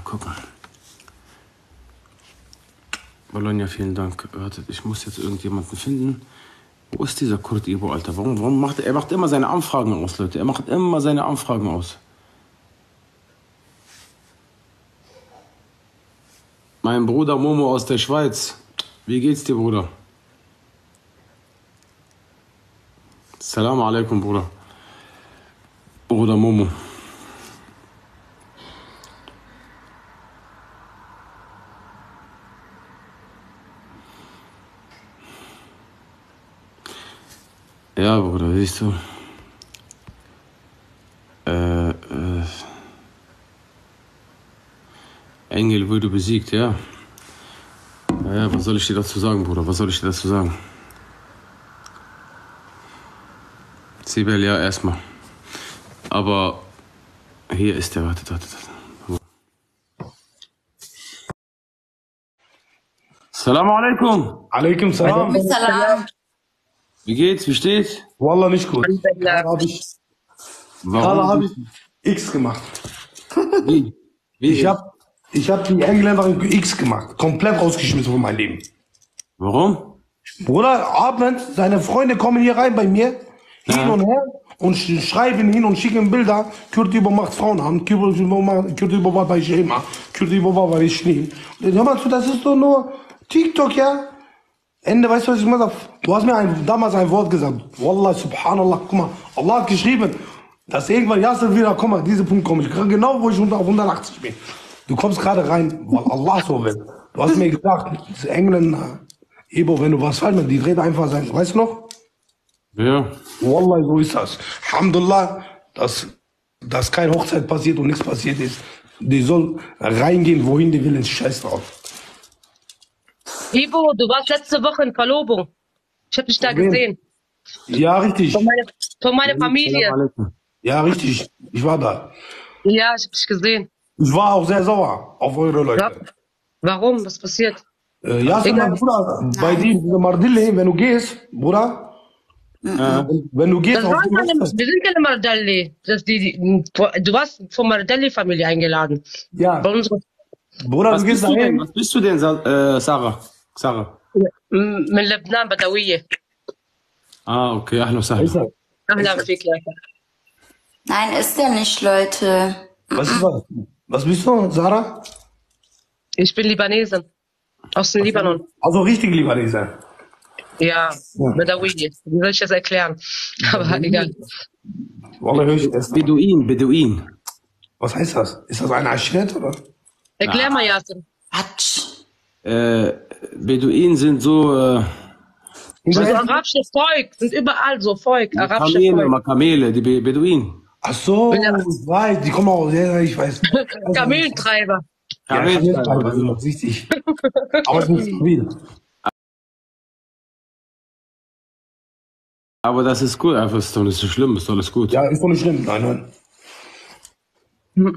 Mal gucken. Bologna, vielen Dank. Wartet, ich muss jetzt irgendjemanden finden. Wo ist dieser Kurt Ibo, Alter? Warum, warum macht er, er macht immer seine Anfragen aus, Leute. Er macht immer seine Anfragen aus. Mein Bruder Momo aus der Schweiz. Wie geht's dir, Bruder? Salam alaikum, Bruder. Bruder Momo. Ja, Bruder, siehst du. Äh, äh. Engel wurde besiegt, ja. Ja, was soll ich dir dazu sagen, Bruder? Was soll ich dir dazu sagen? Sibel, ja, erstmal. Aber hier ist der, wartet, wartet, wartet. Salam alaikum. Alaikum salam. Wie geht's? Wie steht's? Wallah nicht gut. Gerade habe ich, gerade Warum? hab ich X gemacht. Wie? Wie? Ich habe ich hab die Engländerin X gemacht. Komplett rausgeschmissen von meinem Leben. Warum? Bruder, abends, seine Freunde kommen hier rein bei mir, hin Ja. und her, und sch schreiben hin und schicken Bilder. Kürt über macht Frauen an, Kürt über macht- Kürt über war bei Schema, Kürt über war bei Schnee. Hör mal zu, das ist doch nur TikTok, ja? Ende, weißt du, was ich mal sag? Du hast mir ein, damals ein Wort gesagt. Wallah, subhanallah, guck mal, Allah hat geschrieben, dass irgendwann Yasser wieder, guck mal, diese Punkt komme ich. Genau, wo ich unter auf 180 bin. Du kommst gerade rein, weil Allah so will. Du hast mir gesagt, diese Engländer, Ebo, wenn du was falsch machst, die dreht einfach sein, weißt du noch? Ja. Wallah, so ist das. Alhamdulillah, dass, dass keine Hochzeit passiert und nichts passiert ist. Die soll reingehen, wohin die will, scheiß drauf. Ivo, du warst letzte Woche in Verlobung. Ich habe dich da Wen? gesehen. Ja, richtig. Von meiner, von meiner Familie. Ja, richtig. Ich war da. Ja, ich habe dich gesehen. Ich war auch sehr sauer auf eure Leute. Ja. Warum? Was passiert? Äh, ja, sag mal, Bruder, bei dir, diese Mardille, wenn du gehst, Bruder, wenn du gehst Das auf die keine, wir sind keine Mardelli. Das die, die, du warst von Mardelli-Familie eingeladen. ja, Bruder, Was du bist gehst du denn? dahin. Was bist du denn, äh, Sarah? Sarah. من لبنان بدوية Ah, okay, ahlan wa Ist sahlan. er- أهلا فيك يا أخي. Nein, ist er nicht, Leute. Was ist das? Was bist du, Sarah? Ich bin Libanesin. Aus dem Libanon. Also richtig Libanese. Ja, Badawiye. Wie soll ich das erklären? Aber egal. Wallah, hör ich erst. Beduin, Beduin. Was heißt das? Ist das ein Aschret, oder? Erklär mal, Yasin. Quatsch. Äh, Beduinen sind so äh, Also arabische Volk, sind überall so Volk, arabische Kamele, Volk. mal Kamele, die Be Beduinen. Ach so, Ja. ich weiß, die kommen auch, ja, ich weiß. Kamelentreiber. Ja, Kamelentreiber sind das richtig. Aber es ist viel. Aber das ist gut, einfach ist doch nicht so schlimm, ist doch alles gut. Ja, ist doch nicht schlimm. Nein, nein.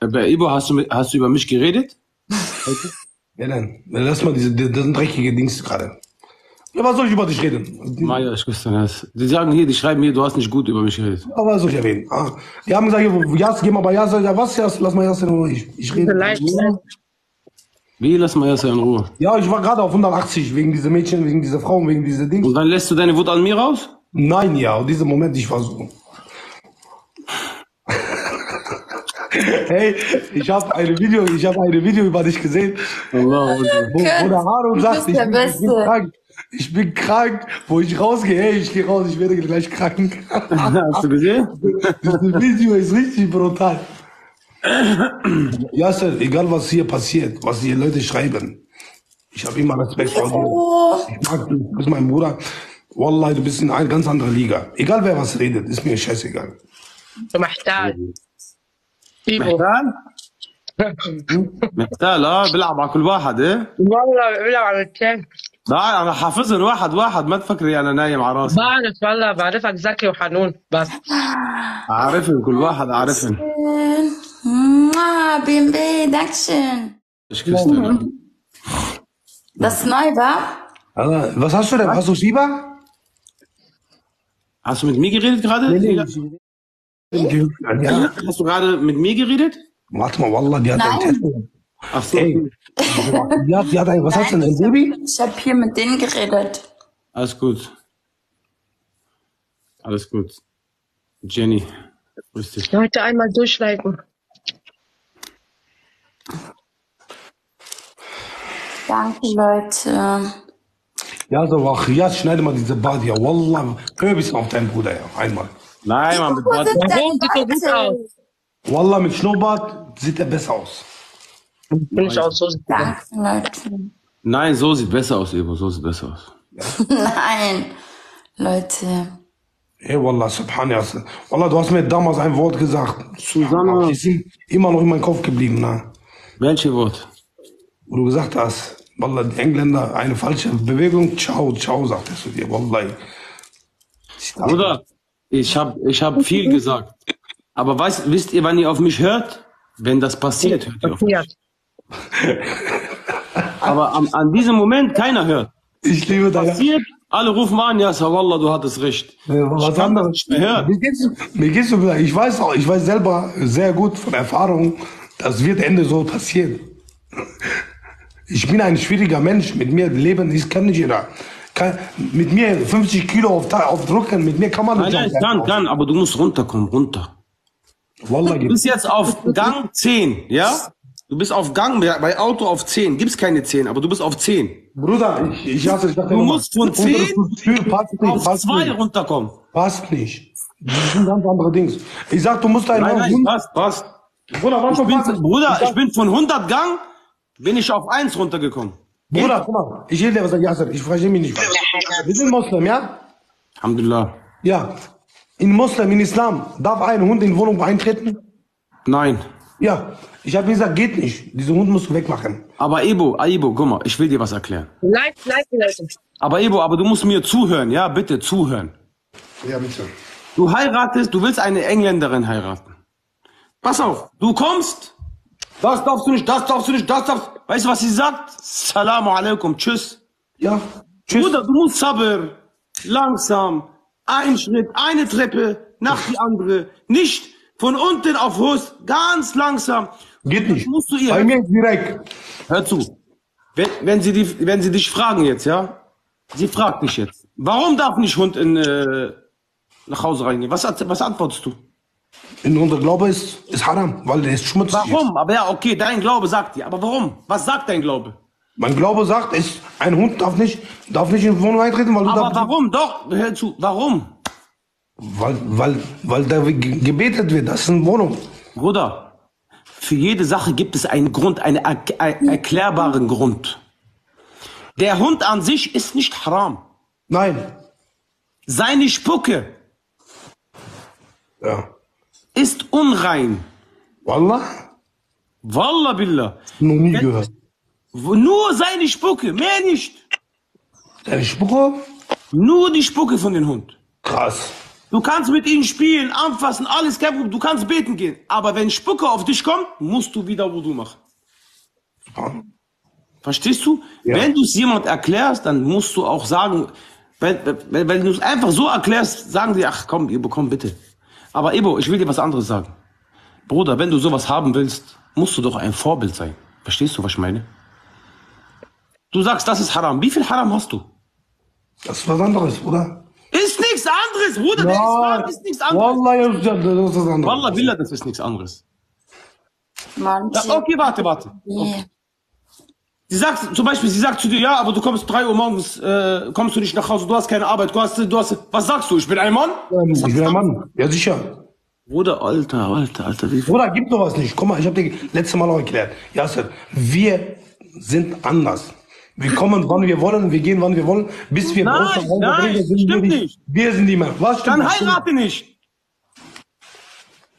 Äh, Bei Ibo, hast du, mit, hast du über mich geredet? Ja, dann. Lass mal diese, das sind dreckige Dings gerade. Ja, was soll ich über dich reden? Maja, ich wusste das. Die sagen hier, die schreiben hier, du hast nicht gut über mich geredet. Aber was soll ich erwähnen? Ah, die haben gesagt, Jas, geh mal bei Jas. Ja, was, Jas? Lass mal Jas in Ruhe. Ich, ich rede. Vielleicht. Wie, lass mal erst in Ruhe. Ja, ich war gerade auf 180 wegen dieser Mädchen, wegen dieser Frauen, wegen dieser Dings. Und dann lässt du deine Wut an mir raus? Nein, ja, und diesem Moment, ich war so. hey, ich habe eine Video, ich habe eine Video über dich gesehen, Allah, wo, der Harun sagt, ich bin, ich bin, krank, ich bin krank, wo ich rausgehe, hey, ich gehe raus, ich werde gleich krank. Hast du gesehen? Das Video ist richtig brutal. Ja, Sir, egal was hier passiert, was die Leute schreiben, ich habe immer Respekt vor dir. Oh. Ich mag dich, du bist mein Bruder. Wallah, du bist in einer ganz anderen Liga. Egal wer was redet, ist mir scheißegal. Du machst das. محتال محتال آه بيلعب مع كل واحد إيه والله بيلعب على التاني لا أنا حافظهم واحد واحد ما تفكري أنا نايم على راسي بعرف والله بعرفك ذكي وحنون بس عارفهم كل واحد عارفهم. إيش كريستال Das neu war? Also, was hast du denn? Hast du Fieber? Hast du mit mir geredet gerade? Ja. Hast du gerade mit mir geredet? Warte mal, Wallah, die hat Nein. einen Tesla. Ach so. Ey, die hat, die hat ein, was hast du denn, ein ich hab- Baby? Ich habe hier mit denen geredet. Alles gut. Alles gut. Jenny, grüß dich. Leute, einmal durchleiten. Danke, Leute. Ja, so, ach, jetzt schneide mal diese Bart, ja, Wallah, ein bisschen auf deinen Bruder, ja, einmal. Nein, Mann, mit Bart. Warum? Sieht doch gut aus. Wallah, mit Schnurrbart sieht er besser aus. Bin ich auch so. Danke, Leute. Nein, so sieht besser aus, Ivo. So sieht besser aus. Nein, Leute. Ey, Wallah, subhanallah. Wallah, du hast mir damals ein Wort gesagt. Susanne. Die sind immer noch in meinem Kopf geblieben, ne? Welche Wort? Wo du gesagt hast, Wallah, die Engländer, eine falsche Bewegung, ciao, ciao, sagtest du dir, Wallah. Bruder, ich hab, ich hab viel gesagt. Aber weißt, wisst ihr, wann ihr auf mich hört? Wenn das passiert, hört ihr auf mich. Ja. Aber am, an diesem Moment keiner hört. Ich liebe deine... Passiert, alle rufen an, ja, Wallah, du hattest recht. Äh, was anderes. Mir geht's, mir geht's so, ich weiß auch, ich weiß selber sehr gut von Erfahrung, das wird Ende so passieren. Ich bin ein schwieriger Mensch, mit mir leben, das kann nicht jeder. Kann, mit mir 50 Kilo auf, auf Drücken, mit mir kann man Nein, nein, kann, kann, aber du musst runterkommen, runter. Wallah, Du bist jetzt auf Gang 10, ja? Du bist auf Gang, bei Auto auf 10. Gibt's keine 10, aber du bist auf 10. Bruder, ich, ich hasse, ich dachte Du musst von unsere 10 Kultur passt nicht, Auf passt 2 nicht, runterkommen. passt nicht. Das sind ganz andere Dings. Ich sag, du musst einen Nein, nein, passt, passt. Bruder, was Ich bin? Bruder, ich bin von 100 Gang, bin ich auf 1 runtergekommen. Bruder, guck mal, ich will dir was sagen, Yasser, ich verstehe mich nicht. Wir sind Moslem, ja? Alhamdulillah. Ja. In Moslem, in Islam, darf ein Hund in die Wohnung eintreten? Nein. Ja. Ich habe gesagt, geht nicht. Diesen Hund musst du wegmachen. Aber Ebo, Ebo, guck mal, ich will dir was erklären. Like, like, Leute. Aber Ebo, aber du musst mir zuhören, ja, bitte zuhören. Ja, bitte. Du heiratest, du willst eine Engländerin heiraten. Pass auf, du kommst, das darfst du nicht, das darfst du nicht, das darfst Weißt du, was sie sagt? Salamu alaikum, tschüss. Ja. Tschüss. Bruder, du musst sabber, langsam, ein Schritt, eine Treppe nach die andere. Nicht von unten auf Hus, ganz langsam. Geht nicht. Musst du ihr Bei mir direkt. Hör zu. Wenn, wenn, sie die, wenn sie dich fragen jetzt, ja? Sie fragt dich jetzt. Warum darf nicht Hund in, äh, nach Hause reingehen? Was, was antwortest du? In unser Glaube ist, ist haram, weil der ist schmutzig. Warum? Aber ja, okay, dein Glaube sagt dir. Aber warum? Was sagt dein Glaube? Mein Glaube sagt, ist, ein Hund darf nicht, darf nicht in die Wohnung eintreten, weil du Aber warum? Doch, hör zu. Warum? weil, weil, weil da ge- gebetet wird. Das ist eine Wohnung. Bruder, für jede Sache gibt es einen Grund, einen er er erklärbaren Grund. Der Hund an sich ist nicht haram. Nein. Seine Spucke Ja. Ist unrein. Wallah? Wallah billah. Noch nie gehört. Nur seine Spucke, mehr nicht. Deine Spucke? Nur die Spucke von dem Hund. Krass. Du kannst mit ihm spielen, anfassen, alles kein Problem. Du kannst beten gehen. Aber wenn Spucke auf dich kommt, musst du wieder Wudu machen. Verstehst du? Ja. Wenn du es jemand erklärst, dann musst du auch sagen, wenn, wenn, wenn du es einfach so erklärst, sagen die, ach komm, Ebo, komm bitte. Aber Ebo, ich will dir was anderes sagen. Bruder, wenn du sowas haben willst, musst du doch ein Vorbild sein. Verstehst du, was ich meine? Du sagst, das ist Haram. Wie viel Haram hast du? Das ist was anderes, oder? Ist nichts anderes, Bruder. Der Islam ist nichts anderes. Wallah, ja, das ist was anderes. Wallah, Billah, das ist nichts anderes. Manche. Ja, okay, warte, warte. Nee. Sie sagt, zum Beispiel, sie sagt zu dir, ja, aber du kommst drei Uhr morgens, äh, kommst du nicht nach Hause, du hast keine Arbeit, du hast, du hast, was sagst du? Ich bin ein Mann? Ich bin ein Mann. Ja, sicher. Bruder, Alter, Alter, Alter, wie Bruder, gibt sowas nicht. Guck mal, ich habe dir letztes Mal auch erklärt. Yasser, wir sind anders. Wir kommen, wann wir wollen, wir gehen, wann wir wollen, bis wir Nein, Brust nach Hause nein, bringen, sind stimmt wir nicht. Wir sind die Männer. Was stimmt Dann heirate nicht.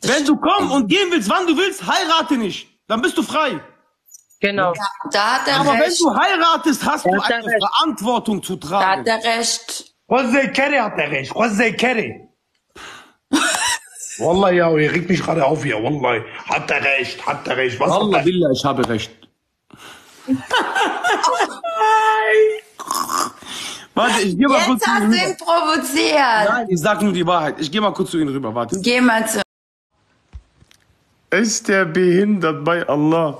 Wenn du kommen und gehen willst, wann du willst, heirate nicht. Dann bist du frei. Genau. Da hat er Aber wenn recht. du heiratest, hast du Ja, da eine recht. Verantwortung zu Da tragen. hat er recht. Jose Kerry hat er recht. Jose Kerry. Wallah, ja, ihr regt mich gerade auf hier. Wallah. Hat er recht, hat er recht. Was hat Allah er? Billah, ich habe recht. Warte, ich geh mal kurz Jetzt zu hast ihm du rüber. ihn provoziert. Nein, ich sag nur die Wahrheit. Ich geh mal kurz zu ihm rüber, warte. Geh mal zu Ist der behindert bei Allah?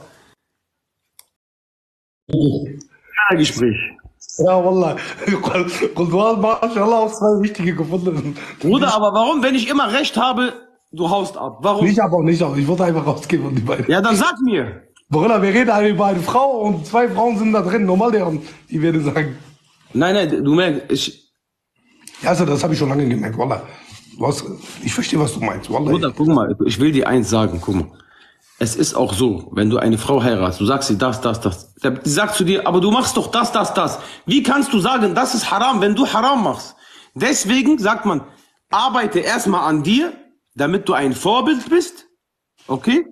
Ja, Gespräch. Ja, Wallah. Und du hast, mashallah, auch zwei richtige gefunden. Bruder, aber warum, wenn ich immer recht habe, du haust ab? Warum? Nicht aber nicht aber. Ich wollte einfach rausgehen von die beiden. Ja, dann sag mir. Bruder, wir reden halt über eine Frau und zwei Frauen sind da drin. Normal deren, die werden sagen. Nein, nein, du merkst, ich, Ja, also das habe ich schon lange gemerkt, Wallah. Hast, ich verstehe, was du meinst. Wallah. Bruder, guck mal, ich will dir eins sagen, guck mal. Es ist auch so, wenn du eine Frau heiratst, du sagst sie das, das, das. Die sagt zu dir, aber du machst doch das, das, das. Wie kannst du sagen, das ist Haram, wenn du Haram machst? Deswegen sagt man, arbeite erstmal an dir, damit du ein Vorbild bist. Okay?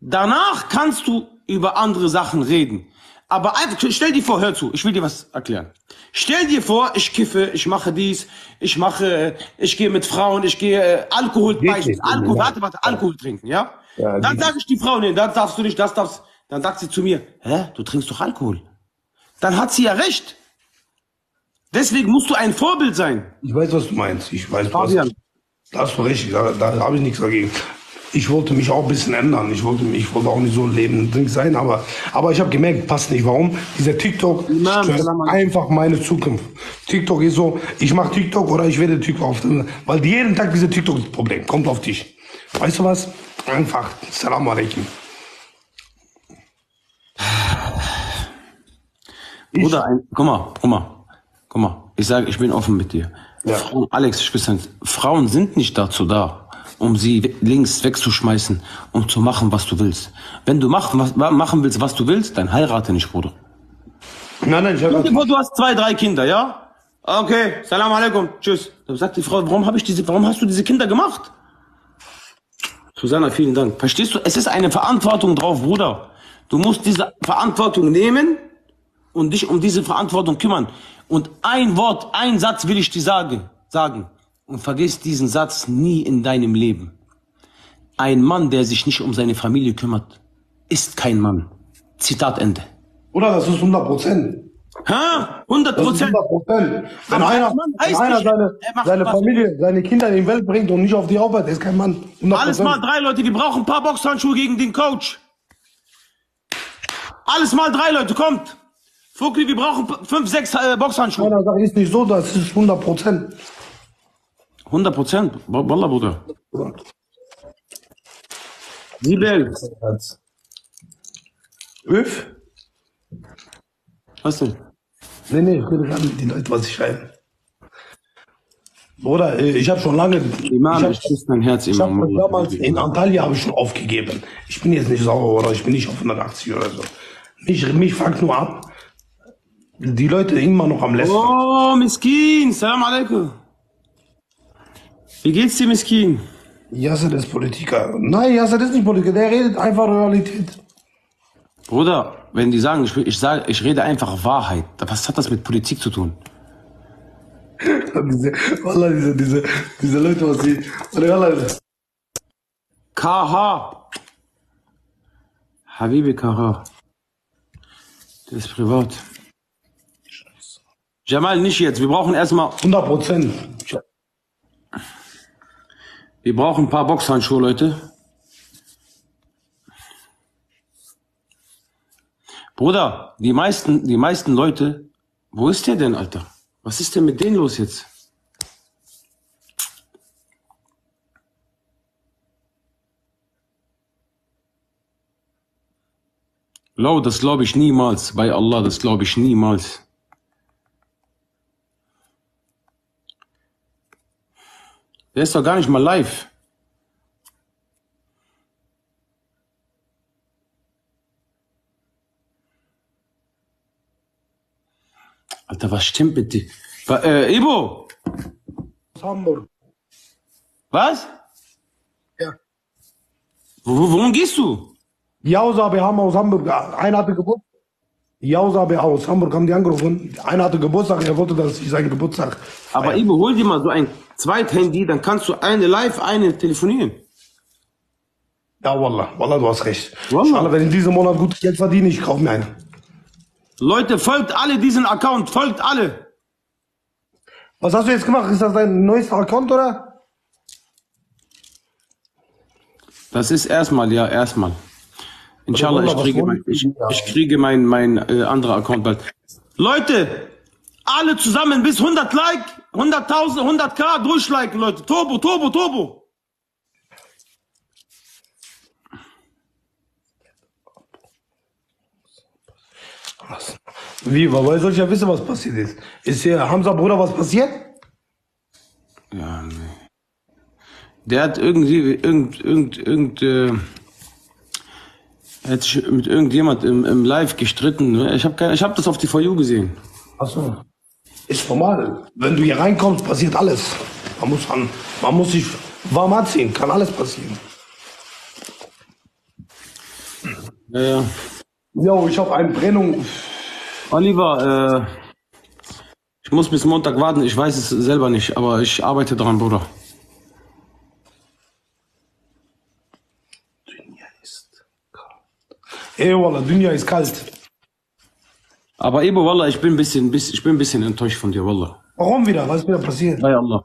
Danach kannst du über andere Sachen reden. Aber einfach, stell dir vor, hör zu, ich will dir was erklären. Stell dir vor, ich kiffe, ich mache dies, ich mache, ich gehe mit Frauen, ich gehe äh, Alkohol, Beispiel, nicht, Alkohol, warte, warte, Alkohol trinken, ja? Ja, dann sage ich die Frau, nee, das darfst du nicht, das darfst, dann sagt sie zu mir, hä, du trinkst doch Alkohol. Dann hat sie ja recht. Deswegen musst du ein Vorbild sein. Ich weiß, was du meinst. Ich weiß, was. Fabian. Da hast du recht. Da, da habe ich nichts dagegen. Ich wollte mich auch ein bisschen ändern. Ich wollte, mich- ich wollte auch nicht so ein Leben sein, aber, aber ich habe gemerkt, passt nicht. Warum? Dieser TikTok stört einfach meine Zukunft. TikTok ist so, ich mache TikTok oder ich werde TikTok auf, weil jeden Tag diese TikTok-Problem kommt auf dich. Weißt du was? Einfach. Salam alaikum. Bruder, ein, guck mal, guck mal, guck mal. Ich sage, ich bin offen mit dir. Ja. Frauen, Alex, ich sagen, Frauen sind nicht dazu da, um sie links wegzuschmeißen und zu machen, was du willst. Wenn du machen, was, machen willst, was du willst, dann heirate nicht, Bruder. Nein, nein, ich habe Du hast zwei, drei Kinder, ja? Okay, Salam alaikum, tschüss. Dann sagt die Frau, warum habe ich diese, warum hast du diese Kinder gemacht? Susanna, vielen Dank. Verstehst du? Es ist eine Verantwortung drauf, Bruder. Du musst diese Verantwortung nehmen und dich um diese Verantwortung kümmern. Und ein Wort, ein Satz will ich dir sagen, sagen. Und vergiss diesen Satz nie in deinem Leben. Ein Mann, der sich nicht um seine Familie kümmert, ist kein Mann. Zitat Ende. Oder das ist 100 Prozent. Hä? 100 Das ist Prozent. 100 Prozent. Wenn Aber einer, wenn einer seine, seine. Familie, seine Kinder in die Welt bringt und nicht auf die Arbeit, ist kein Mann. 100 Alles mal drei Leute, wir brauchen ein paar Boxhandschuhe gegen den Coach. Alles mal drei Leute, kommt. Fukri, wir brauchen fünf, sechs äh, Boxhandschuhe. Einer sagt, ist nicht so, das ist 100 Prozent. 100 Prozent. Wallah, Bruder. Siebel. Öf? Was denn? Nee, nee, ich rede gar nicht mit den Leuten, was ich schreibe. Bruder, äh, ich habe schon lange, Imam, ich ich habe küsse dein Herz, ich hab Imam. damals in Antalya habe ich schon aufgegeben. Ich bin jetzt nicht sauer oder ich bin nicht auf 180 oder so. Mich, mich fuckt nur ab. Die Leute immer noch am Lästern. Oh, Miskin. Salam alaikum. Wie geht's dir, Miskin? Yasser ist Politiker. Nein, Yasser ist nicht Politiker, der redet einfach Realität. Bruder, wenn die sagen, ich, ich, sage, ich rede einfach Wahrheit, was hat das mit Politik zu tun? diese, Wallah, diese, diese, diese Leute, was sie, KH. Habibi KH. Das ist privat. Jamal, nicht jetzt. Wir brauchen erstmal, 100 Prozent. Wir brauchen ein paar Boxhandschuhe, Leute. Bruder, die meisten, die meisten Leute, wo ist der denn, Alter? Was ist denn mit denen los jetzt? Lau, das glaube ich niemals. Bei Allah, das glaube ich niemals. Der ist doch gar nicht mal live. Alter, was stimmt mit dir? Äh, Ibo, Aus Hamburg. was? Ja. Wo, wo, worum gehst du? Jausa BH aus Hamburg. Einer hatte Geburtstag. Jausa BH aus Hamburg haben die angerufen. Einer hatte Geburtstag, er wollte, dass ich seinen Geburtstag. Aber feiere. Ibo, hol dir mal so ein Zweithandy, dann kannst du eine live, eine telefonieren. Ja, Wallah, Wallah, du hast recht. Wallah. Wenn ich diesen Monat gut Geld verdiene, ich kaufe mir eine. Leute, folgt alle diesen Account, folgt alle. Was hast du jetzt gemacht? Ist das dein neuester Account oder? Das ist erstmal, ja, erstmal. Inshallah, ich kriege, mein, ich, ich kriege mein, mein äh, anderer Account bald. Leute, alle zusammen bis 100 Like, 100.000, 100k durchliken, Leute. Turbo, Turbo, Turbo. Wie, weil soll ich ja wissen, was passiert ist. Ist hier Hamza Bruder was passiert? Ja, nee. Der hat irgendwie, irgend, irgend, irgend, äh, hat sich mit irgendjemand im, im Live gestritten. Ich habe ich hab das auf die VU gesehen. Achso. Ist normal. Wenn du hier reinkommst, passiert alles. Man muss, an, man muss sich warm anziehen, kann alles passieren. Ja, ja. Jo, ich habe eine Brennung. Oliver, äh, ich muss bis Montag warten. Ich weiß es selber nicht, aber ich arbeite dran, Bruder. Ey, Wallah, Dunja ist kalt. Aber Ebo, Wallah, ich bin ein bisschen, bis- ich bin ein bisschen enttäuscht von dir, Wallah. Warum wieder? Was ist wieder passiert? Bei Allah.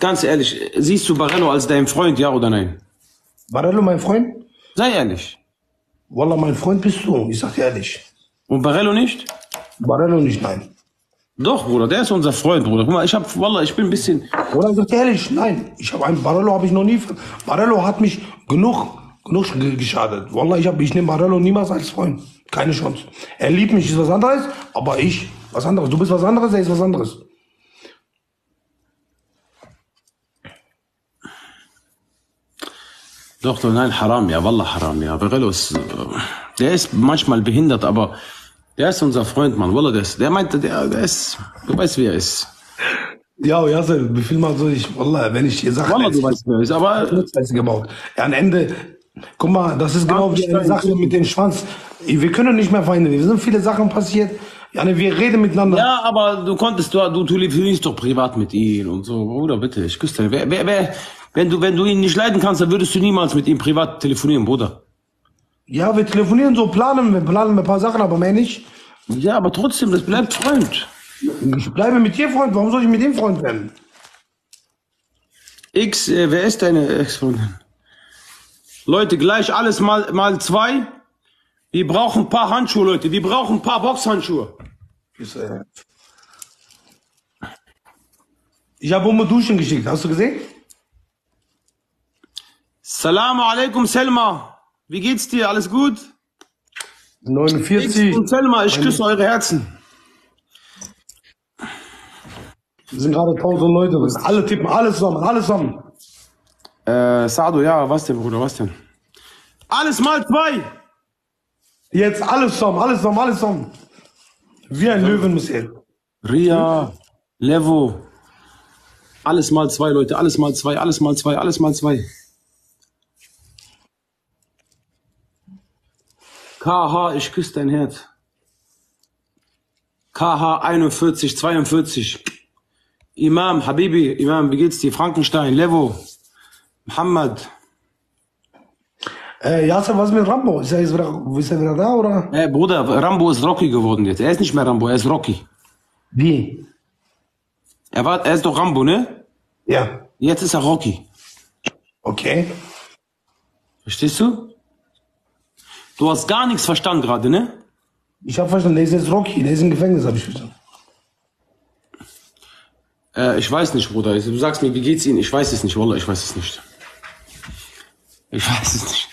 Ganz ehrlich, siehst du Barello als dein Freund, ja oder nein? Barello, mein Freund? Sei ehrlich. Wallah, mein Freund bist du. Ich sag dir ehrlich. Und Barello nicht? Barello nicht, nein. Doch, Bruder, der ist unser Freund, Bruder. Guck mal, ich hab, Wallah, ich bin ein bisschen, Oder ich sag dir ehrlich, nein. Ich habe einen Barello habe ich noch nie. Barello hat mich genug, genug ge- geschadet. Wallah, ich, hab- ich nehme Barello niemals als Freund. Keine Chance. Er liebt mich, ist was anderes, aber ich, was anderes. Du bist was anderes, er ist was anderes. Doch, doch, nein, haram, ja, Wallah, haram, ja. Barello ist, der ist manchmal behindert, aber der ist unser Freund, Mann. Wallah, der, ist, der meinte, der, der ist, du weißt, wie er ist. Ja, Yasser, wie viel Mal soll ich, Wallah, wenn ich dir sage, Wallah, du weißt, wie er ist, aber gebaut. Ja, am Ende, guck mal, das ist genau wie eine Sache mit dem Schwanz. Wir können nicht mehr weinen. Wir sind viele Sachen passiert. Ja, ne, wir reden miteinander. Ja, aber du konntest, du, du telefonierst doch privat mit ihm und so. Bruder, bitte, ich küsse dich. Wer, wer, wer, wenn du, wenn du ihn nicht leiden kannst, dann würdest du niemals mit ihm privat telefonieren, Bruder. Ja, wir telefonieren so, planen, wir planen ein paar Sachen, aber mehr nicht. Ja, aber trotzdem, das bleibt Freund. Ich bleibe mit dir Freund. Warum soll ich mit dem Freund werden? X, äh, wer ist deine Ex-Freundin? Leute, gleich alles mal, mal zwei. Wir brauchen ein paar Handschuhe, Leute. Wir brauchen ein paar Boxhandschuhe. Ich habe um Duschen geschickt. Hast du gesehen? Salam alaikum, Selma. Wie geht's dir? Alles gut? X 49. und Selma, ich küsse eure Herzen. Es sind gerade 1000 Leute. Alle tippen, alle zusammen, alle zusammen. Äh, Sado, ja, was denn, Bruder, was denn? Alles mal zwei. Jetzt alle zusammen, alle zusammen, alle zusammen. Wie ein Löwen muss er. Ria, Levo. Alles mal zwei, Leute. Alles mal zwei, alles mal zwei, alles mal zwei. KH, ich küsse dein Herz. KH 41, 42. Imam, Habibi, Imam, wie geht's dir? Frankenstein, Levo, Muhammad. Äh, Yasser, was mit Rambo? Ist er, jetzt wieder, ist er wieder da oder? Äh, Bruder, Rambo ist Rocky geworden jetzt. Er ist nicht mehr Rambo, er ist Rocky. Wie? Er, war, er ist doch Rambo, ne? Ja. Jetzt ist er Rocky. Okay. Verstehst du? Du hast gar nichts verstanden gerade, ne? Ich habe verstanden, der ist jetzt Rocky, der ist im Gefängnis, habe ich verstanden. Äh, ich weiß nicht, Bruder. Du sagst mir, wie geht's Ihnen? Ich weiß es nicht, Wallah, ich weiß es nicht. Ich weiß es nicht.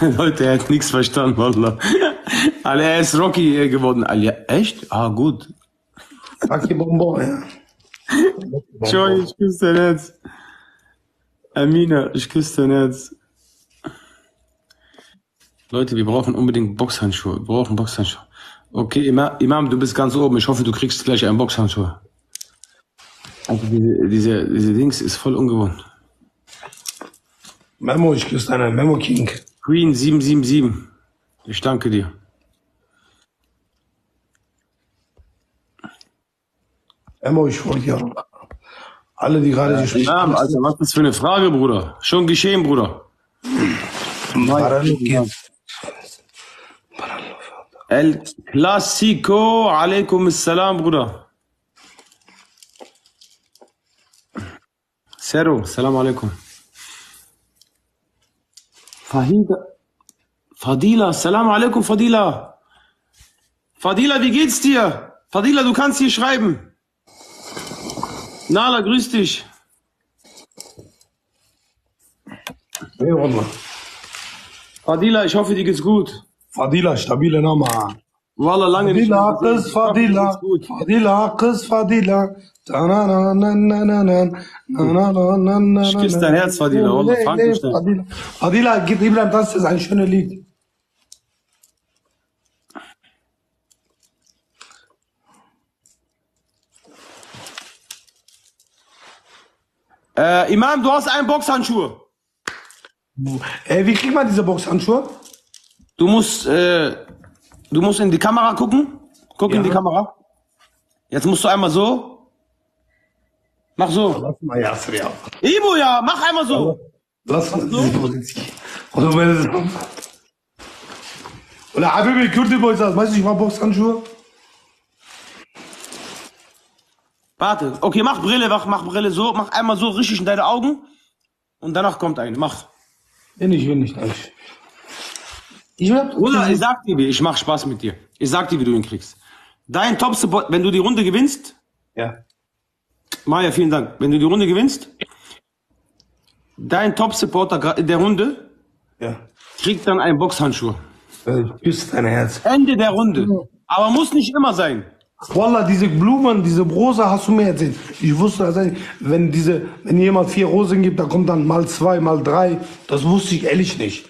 Leute, er hat nichts verstanden, Wallah. Alter, er ist Rocky äh, geworden. Ja, echt? Ah, gut. Rocky Bonbon, ja. Joy, ich küsse dein Herz. Amina, ich küsse dein Herz. Leute, wir brauchen unbedingt Boxhandschuhe. Wir brauchen Boxhandschuhe. Okay, Imam, Imam, du bist ganz oben. Ich hoffe, du kriegst gleich einen Boxhandschuh. Also diese, diese, diese Dings ist voll ungewohnt. Memo, ich küsse deinen Memo King. Queen 777. Ich danke dir. Memo, ich folge dir. Alle, die gerade die Imam, Alter, was ist das für eine Frage, Bruder? Schon geschehen, Bruder. El Clasico, alaikum salam, Bruder. Zero, salam alaikum. Fahida. Fadila, Salam alaikum, Fadila. Fadila, wie geht's dir? Fadila, du kannst hier schreiben. Nala, grüß dich. Ey, Wallah. Fadila, ich hoffe, dir geht's gut. Fadila, stabile Name. Wallah, lange nicht. Fadila, gesehen. kız Fadila. Fadila, kız Fadila. Ich küsse dein Herz, Fadila. Wallah, Nee, nee, Frankenstein. Fadila. Fadila, gib Ibrahim, das ist ein schönes Lied. Äh, Imam, du hast einen Boxhandschuh. Ey, wie kriegt man diese Boxhandschuhe? Du musst, äh, du musst in die Kamera gucken. Guck in Ja. die Kamera. Jetzt musst du einmal so. Mach so. Lass mal Yasser, ja. Ibo, ja, mach einmal so. Lass mal Position. Oder Habibi, Kürti Boys, weißt du, ich mach Boxhandschuhe? Warte. Okay, mach Brille, mach, mach Brille so. Mach einmal so richtig in deine Augen. Und danach kommt ein. Mach. Nee, ich will nicht, eigentlich. Ich will... Bruder, ich sag dir, wie, ich mach Spaß mit dir. Ich sag dir, wie du ihn kriegst. Dein Top-Support, wenn du die Runde gewinnst, Ja. Maja, vielen Dank. Wenn du die Runde gewinnst, dein Top-Supporter der Runde Ja. kriegt dann einen Boxhandschuh. Ich küsse dein Herz. Ende der Runde. Aber muss nicht immer sein. Wallah, diese Blumen, diese Rosa hast du mir erzählt. Ich wusste, also, wenn diese, wenn jemand vier Rosen gibt, dann kommt dann mal zwei, mal drei. Das wusste ich ehrlich nicht.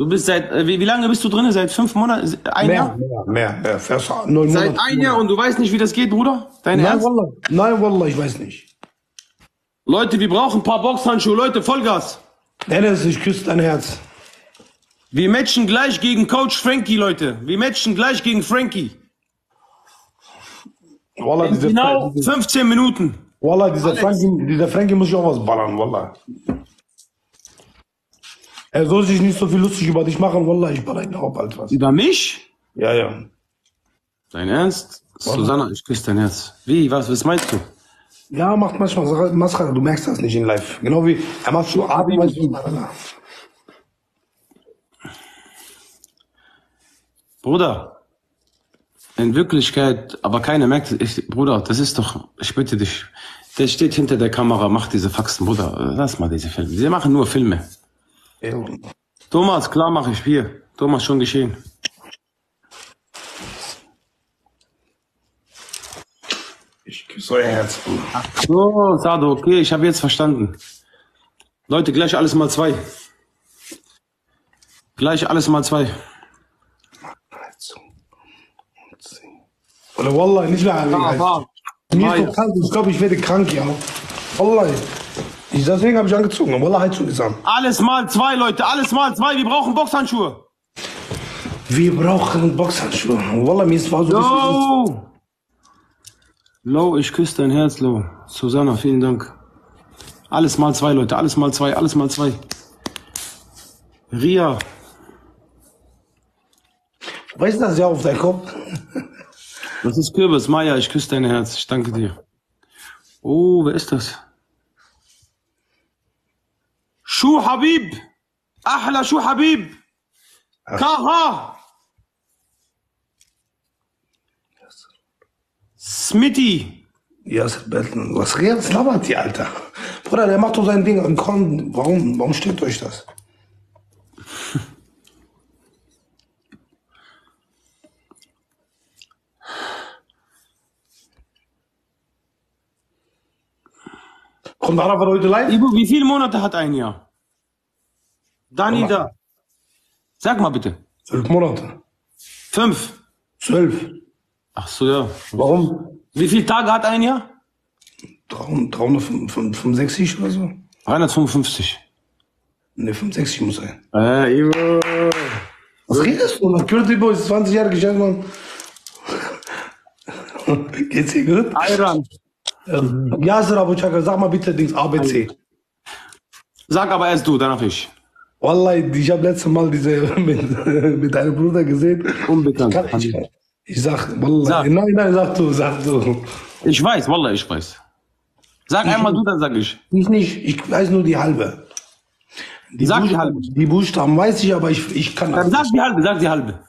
Du bist seit, äh, wie, wie lange bist du drin? Seit fünf Monaten? Ein Mehr, Jahr? mehr, mehr, mehr. Fast neun Seit Monate. ein Jahr und du weißt nicht, wie das geht, Bruder? Dein Nein, Ernst? Wallah. Nein, Wallah, ich weiß nicht. Leute, wir brauchen ein paar Boxhandschuhe. Leute, Vollgas. Dennis, ich küsse dein Herz. Wir matchen gleich gegen Coach Frankie, Leute. Wir matchen gleich gegen Frankie. Wallah, In diese, genau diese, 15 Minuten. Wallah, dieser Frankie, dieser Frankie muss ich auch was ballern, Wallah. Er soll sich nicht so viel lustig über dich machen, Wallah, ich baller ihn auch bald was. Über mich? Ja, ja. Dein Ernst? Susanna, ich küsse dein Herz. Wie? Was, was meinst du? Ja, macht manchmal Mascara, du merkst das nicht in live. Genau wie, er macht so und Weise. Bruder, in Wirklichkeit, aber keiner merkt, ich, Bruder, das ist doch, ich bitte dich, der steht hinter der Kamera, macht diese Faxen, Bruder, lass mal diese Filme. Sie machen nur Filme. Ja. Thomas, klar mache ich, hier. Thomas, schon geschehen. Ich küsse euer Herz, Bruder. So, Sado, okay, ich habe jetzt verstanden. Leute, gleich alles mal zwei. Gleich alles mal zwei. Oder Wallah, nicht mehr Aber, Mir ist doch krank, ich glaube, ich werde krank, ja. Wallah. Ich, deswegen habe ich angezogen. Wallah, Heizung ist an. alles mal zwei, Leute, alles mal zwei. Wir brauchen Boxhandschuhe. Wir brauchen Boxhandschuhe. Wallah, mir ist war so ein bisschen- Lo! Lo, ich küsse dein Herz, Lo. Susanna, vielen Dank. Alles mal zwei, Leute, alles mal zwei, alles mal zwei. Ria, Weißt du das ja auf deinen Kopf? das ist Kürbis. Maya, ich küsse dein Herz. Ich danke dir. Oh, wer ist das? Shu Habib. Ahla Shu Habib. Kaha. Smitty. Yasser Belton. Was jetzt labert die, Alter? Bruder, der macht doch sein Ding. Und komm, warum, warum steht euch das? Kommt Arafat heute live? Ibu, wie viele Monate hat ein Jahr? Dani da. Sag mal bitte. Zwölf Monate. Fünf. Zwölf. Ach so, ja. Warum? Wie viele Tage hat ein Jahr? 300 365 oder so? 355. Ne, 65 muss sein. Äh, Ibu. Was redest du? Kürti Boy ist 20 Jahre gestellt, Mann. Geht's dir gut? Ayran. Yasser Abu Chakra, sag mal bitte Dings ABC. Sag aber erst du, danach ich. Wallah, ich habe letztes Mal diese mit, mit deinem Bruder gesehen. Unbekannt. Ich, kann, ich, ich sag, Wallah, Sag. nein, nein, sag du, sag du. Ich weiß, Wallah, ich weiß. Sag einmal du, dann sag ich. Ich nicht, ich weiß nur die halbe. Die, Sag die Buchstaben, halbe. die Buchstaben weiß ich, aber ich, ich kann Dann sag die halbe, sag die halbe.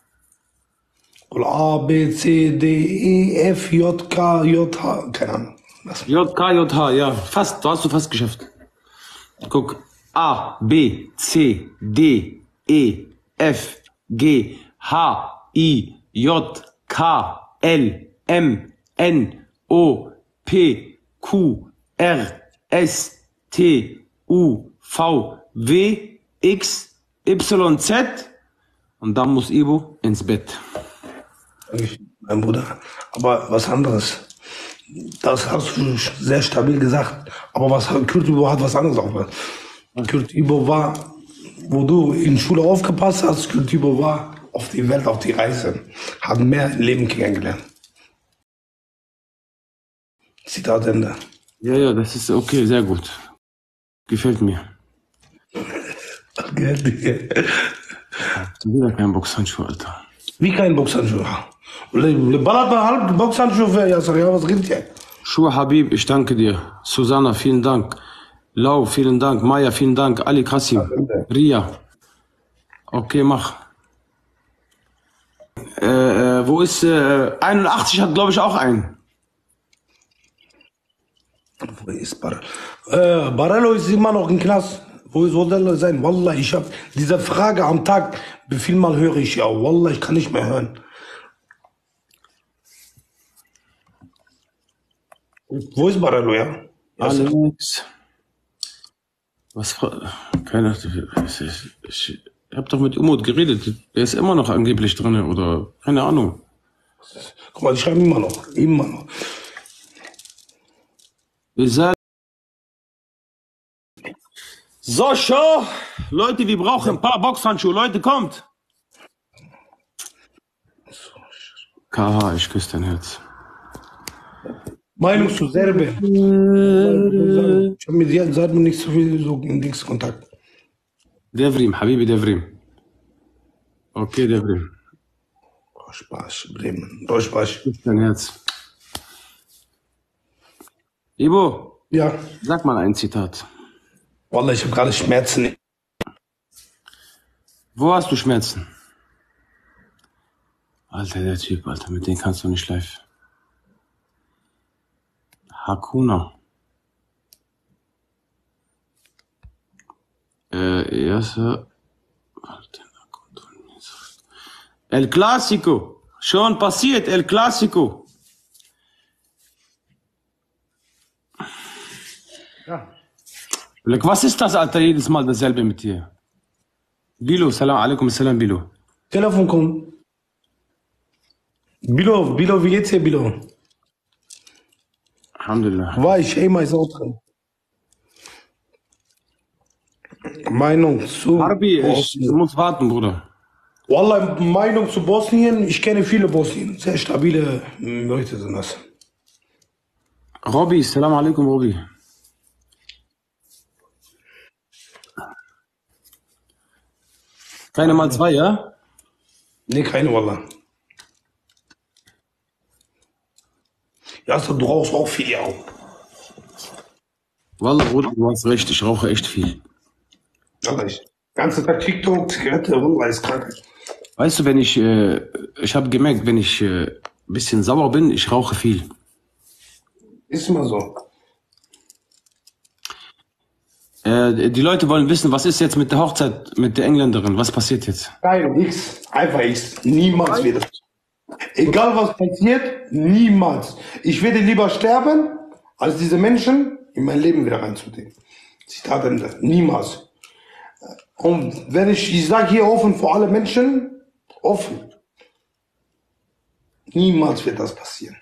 Oder A, B, C, D, E, F, J, K, J, H. Keine Ahnung. Das- J, K, J, H, ja. Fast, du hast du fast geschafft. Guck. A, B, C, D, E, F, G, H, I, J, K, L, M, N, O, P, Q, R, S, T, U, V, W, X, Y, Z. Und dann muss Ibo ins Bett. Mein Bruder. Aber was anderes. Das hast du sehr stabil gesagt. Aber was Kurt Ibo hat was anderes auch. Kurt Ibo war, wo du in Schule aufgepasst hast, Kurt Ibo war auf die Welt, auf die Reise. Hat mehr Leben kennengelernt. Zitat Ende. Ja, ja, das ist okay, sehr gut. Gefällt mir. Wieder kein Boxhandschuh, Alter. Wie kein Boxhandschuh. Ballert mal halb Boxhandschuh Schuhe Habib, ich danke dir. Susanna, vielen Dank. Lau, vielen Dank. Maya, vielen Dank. Ali Kassim. Ria. Okay, mach. Äh, äh, wo ist, äh, 81 hat, glaube ich, auch einen. Wo ist Bar äh, Barello ist immer noch im Knast. Wo soll er sein? Wallah, ich hab diese Frage am Tag, wie viel Mal höre ich ja. Wallah, ich kann nicht mehr hören. Wo ist Barello, ja? Alex. Was, keine, ich, ich, ich hab doch mit Umut geredet. Der ist immer noch angeblich drin, oder, keine Ahnung. Guck mal, die schreiben immer noch. Immer noch. Wir sagen. So, Show. Leute, wir brauchen ein paar Boxhandschuhe. Leute, kommt. KH, ich küsse dein Herz. Meinung zu Serbien. Ich habe mit seit nicht so viel so nichts Kontakt. Devrim, Habibi Devrim. Okay, Devrim. Spaß, Bremen. Deutsch, Küsse dein Herz. Ibo, Ja. sag mal ein Zitat. Wallah, ich habe gerade Schmerzen. Wo hast du Schmerzen? Alter, der Typ, Alter, mit dem kannst du nicht live. Hakuna. Äh, erste. El Clasico. Schon passiert, El Clasico. Like, was ist das, Alter, jedes Mal dasselbe mit dir? Bilo, salam alaikum, salam Bilo. Telefon kommt. Bilo, Bilo, wie geht's dir, Bilo? Alhamdulillah. War ich immer ist auch drin. Meinung zu Harbi, ich Bosnien. muss warten, Bruder. Wallah, Meinung zu Bosnien. Ich kenne viele Bosnien. Sehr stabile Leute sind das. Robby, salam alaikum, Robby. Keine mal zwei, ja? Nee, keine Wallah. Ja, also, du rauchst auch viel, ja. Wallah, Bruder, du hast recht, ich rauche echt viel. Wallah, ich. Ganze Tag TikTok, Zigarette, Wallah, ist krank. Weißt du, wenn ich, äh, ich habe gemerkt, wenn ich äh, ein bisschen sauer bin, ich rauche viel. Ist immer so. Äh, die Leute wollen wissen, was ist jetzt mit der Hochzeit mit der Engländerin? Was passiert jetzt? Nein, nichts. Einfach nichts. Niemals wieder. Egal was passiert, niemals. Ich werde lieber sterben, als diese Menschen in mein Leben wieder reinzudenken. Zitat Ende. Niemals. Und wenn ich, ich sage hier offen vor alle Menschen, offen. Niemals wird das passieren.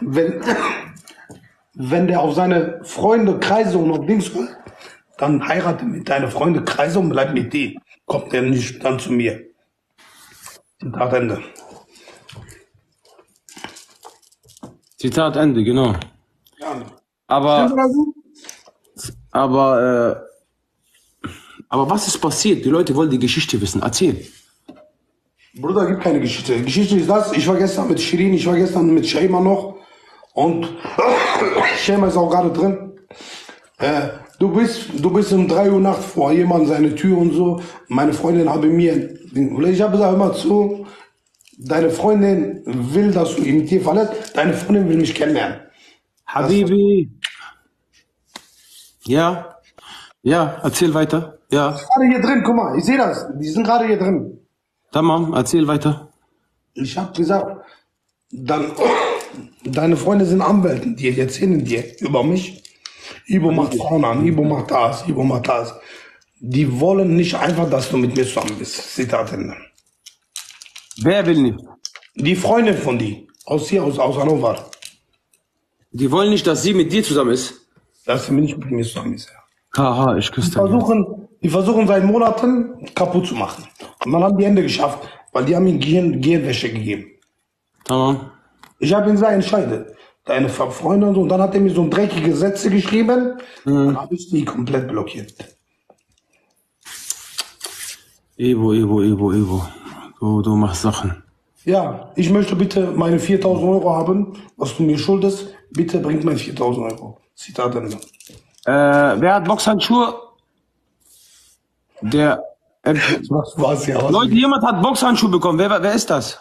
Wenn, wenn der auf seine Freunde, Kreise und auf hört, dann heirate mit deinen Freunde, Kreise und bleib mit denen. Kommt der nicht dann zu mir. Zitat Ende. Zitat Ende, genau. Ja. Aber, aber, äh, aber was ist passiert? Die Leute wollen die Geschichte wissen. Erzähl. Bruder, gibt keine Geschichte. Geschichte ist das, ich war gestern mit Shirin, ich war gestern mit Shaima noch Und Schema ist auch gerade drin. Äh, du bist, du bist um 3 Uhr nachts vor jemand seine Tür und so. Meine Freundin habe mir, ich habe gesagt, mal zu, deine Freundin will, dass du ihn mit dir verlässt. Deine Freundin will mich kennenlernen. Habibi. Ja. Ja, erzähl weiter. Ja. Gerade hier drin, guck mal, ich sehe das. Die sind gerade hier drin. Tamam, erzähl weiter. Ich habe gesagt, dann, deine Freunde sind Anwälten, die erzählen dir über mich. Ibo macht Frauen an, Ibo macht das, Ibo macht das. Die wollen nicht einfach, dass du mit mir zusammen bist. Zitat Ende. Wer will nicht? Die Freundin von die, aus hier, aus, aus Hannover, Die wollen nicht, dass sie mit dir zusammen ist. dass sie nicht mit mir zusammen ist. Ja. Haha, ich Die küsse Herz. versuchen, die versuchen seit Monaten kaputt zu machen. Und dann haben die Ende geschafft, weil die haben ihm Gehirn, Gehirnwäsche gegeben. Tamam. Ich habe ihn gesagt, entscheide. Deine Freundin und so. Und dann hat er mir so dreckige Sätze geschrieben. Dann habe ich die komplett blockiert. Evo, Evo, Evo, Evo. Du, du machst Sachen. Ja, ich möchte bitte meine 4000 Euro haben, was du mir schuldest. Bitte bring mir 4000 Euro. Zitat Ende. Äh, wer hat Boxhandschuhe? Der. Äh, Was war's ja? Leute, jemand hat Boxhandschuhe bekommen. Wer, wer ist das?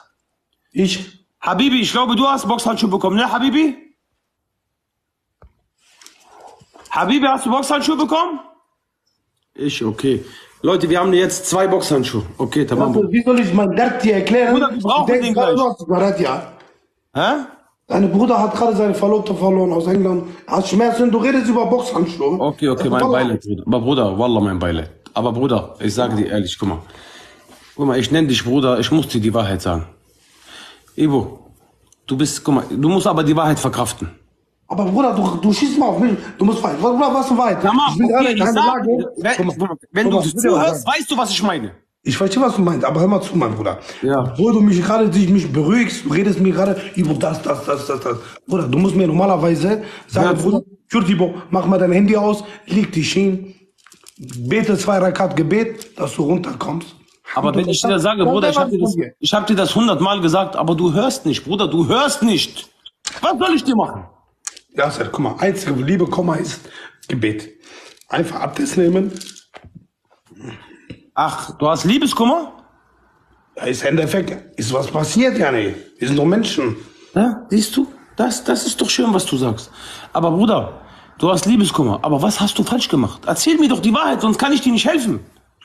ich? Habibi, ich glaube, du hast Boxhandschuhe bekommen, ne, Habibi? Habibi, hast du Boxhandschuhe bekommen? Ich, okay. Leute, wir haben jetzt zwei Boxhandschuhe. Okay, tamam. Wie soll ich mein Dad dir erklären? Bruder, wir brauchen den gerade gleich. Zigarette, ja. Hä? Dein Bruder hat gerade seine Verlobte verloren aus England. Hast Schmerzen, du redest über Boxhandschuhe. Okay, okay, mein Beileid, Bruder. Aber Bruder, Wallah, mein Beileid. Aber Bruder, ich sage dir ehrlich, guck mal. Guck mal, ich nenne dich Bruder, ich muss dir die Wahrheit sagen. Ivo, du bist, guck mal, du musst aber die Wahrheit verkraften. Aber Bruder, du, du schießt mal auf mich. Du musst weit. Bruder, was du weit? Tamam, ich bin okay, gerade sag, wenn, mal, wenn du zuhörst, weißt du, was ich meine. Ich verstehe, was du meinst, aber hör mal zu, mein Bruder. Ja. Wo du mich gerade dich mich beruhigst, du redest mir gerade über das, das, das, das, das. Bruder, du musst mir normalerweise sagen, Ja, Bruder, Kürtibo, mach mal dein Handy aus, leg dich hin, bete zwei Rakat Gebet, dass du runterkommst. Aber wenn ich dir sage, Bruder, ich was hab dir das, ich hab dir das hundertmal gesagt, aber du hörst nicht, Bruder, du hörst nicht. Was soll ich dir machen? Ja, Sir, guck mal, einzige Liebe, Komma ist Gebet. Einfach Abtest nehmen, Ach, du hast Liebeskummer? da ist Endeffekt, ist was passiert, ja nicht. Wir sind doch Menschen. Ja, siehst du? Das, das ist doch schön, was du sagst. Aber Bruder, du hast Liebeskummer. Aber was hast du falsch gemacht? Erzähl mir doch die Wahrheit, sonst kann ich dir nicht helfen.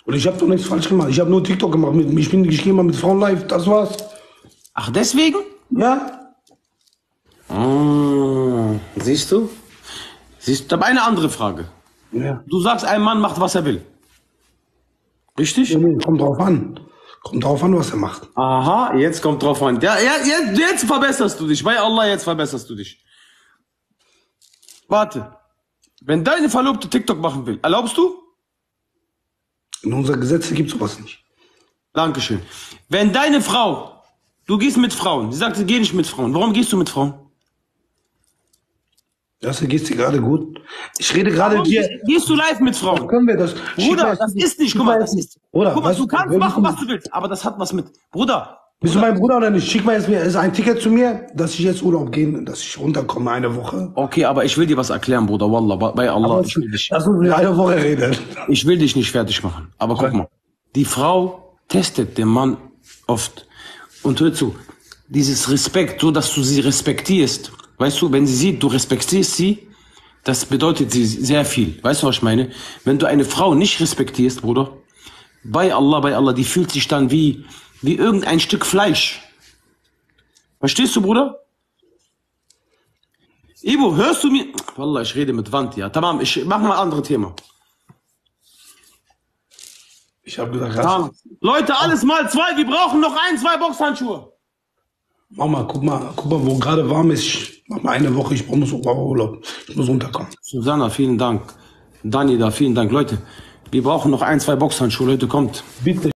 Und ich habe doch nichts falsch gemacht. Ich habe nur TikTok gemacht. Mit, ich bin ich gehe mal mit Frauen live, das war's. Ach, deswegen? Ja? Ah, siehst du? Siehst du? Aber eine andere Frage. Ja. Du sagst, ein Mann macht, was er will. Richtig? Nee, Kommt drauf an. Kommt drauf an, was er macht. Aha, jetzt kommt drauf an. Ja, ja, jetzt, jetzt verbesserst du dich. Bei Allah, jetzt verbesserst du dich. Warte. Wenn deine Verlobte TikTok machen will, erlaubst du? In unseren Gesetzen gibt sowas nicht. Dankeschön. Wenn deine Frau, du gehst mit Frauen, sie sagt, sie geh nicht mit Frauen. Warum gehst du mit Frauen? Das geht's dir gerade gut. Ich rede gerade dir. gehst, du live mit Frauen? Können wir das? Bruder, das ist nicht, guck mal, das ist, Bruder, guck mal, du kannst machen, was du willst, aber das hat was mit, Bruder, Bist du mein Bruder oder nicht? Schick mal jetzt mir ist ein Ticket zu mir, dass ich jetzt Urlaub gehen, dass ich runterkomme eine Woche. okay, aber ich will dir was erklären, Bruder, Wallah, bei Allah, ich will dich, Lass uns eine Woche reden. ich will dich nicht fertig machen, aber guck mal, die Frau testet den Mann oft und hör zu, dieses Respekt, so dass du sie respektierst, weißt du, wenn sie sieht, du respektierst sie, das bedeutet sie sehr viel, weißt du, was ich meine? Wenn du eine Frau nicht respektierst, Bruder, bei Allah, bei Allah, die fühlt sich dann wie, wie irgendein Stück Fleisch. Verstehst du, Bruder? Ibo, hörst du mir? Wallah, ich rede mit Wand, ja. Tamam, ich mach mal ein anderes Thema. Ich habe gesagt, Tamam. Leute, alles mal zwei, wir brauchen noch ein, zwei Boxhandschuhe. Mama, guck mal, guck mal, wo gerade warm ist. Ich mach mal eine Woche, ich muss Urlaub. Ich muss runterkommen. Susanna, vielen Dank. Dani da, vielen Dank. Leute, wir brauchen noch ein, zwei Boxhandschuhe. Leute, kommt. Bitte.